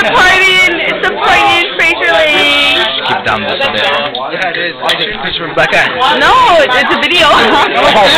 Supporting, supporting Fraser Lake. Keep down this bit. Yeah, it is. I took a picture Becca. No, it's, a video. oh,